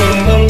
Oh.